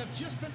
have just been...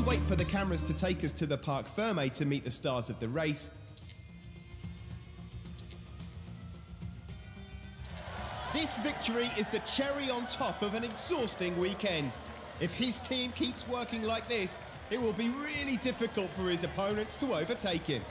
wait for the cameras to take us to the Parc Ferme to meet the stars of the race. This victory is the cherry on top of an exhausting weekend. If his team keeps working like this, it will be really difficult for his opponents to overtake him.